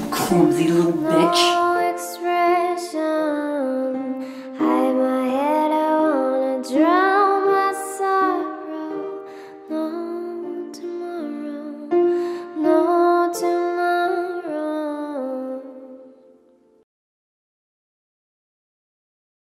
You clumsy little bitch.